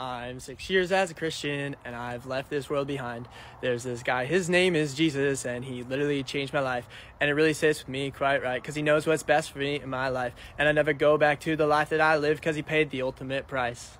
I'm six years as a Christian and I've left this world behind. There's this guy, his name is Jesus, and he literally changed my life. And it really sits with me quite right because he knows what's best for me in my life. And I never go back to the life that I lived because he paid the ultimate price.